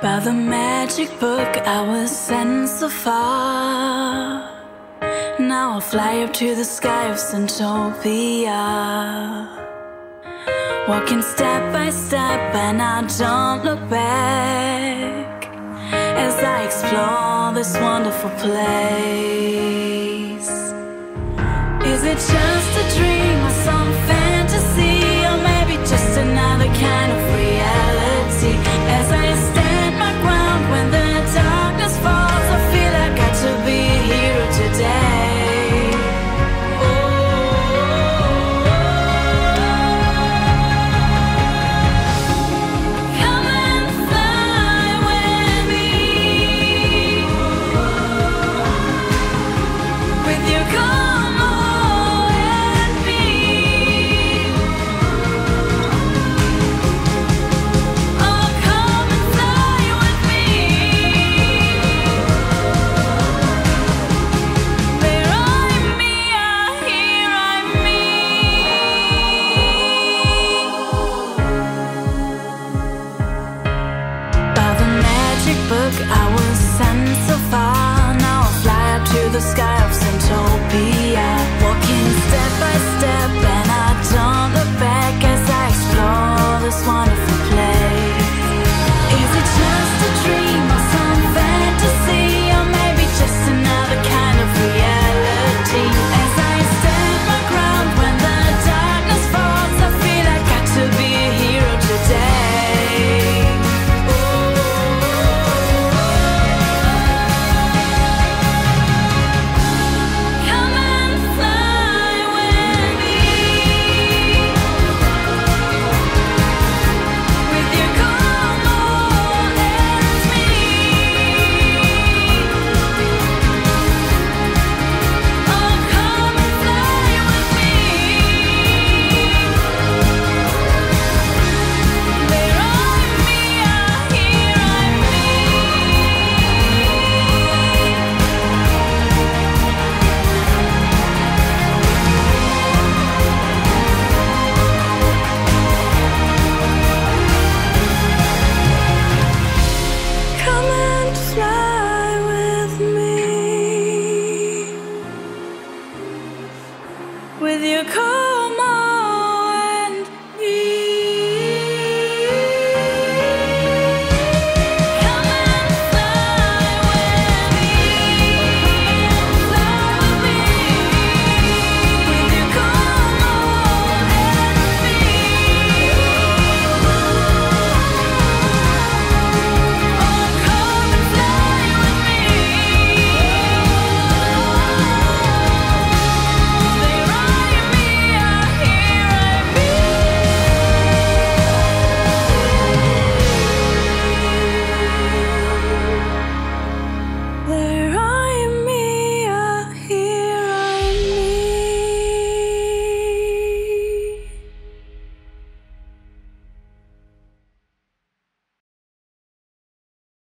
By the magic book, I was sent so far. Now I'll fly up to the sky of Centopia. Walking step by step, and I don't look back as I explore this wonderful place. Is it just a dream with your car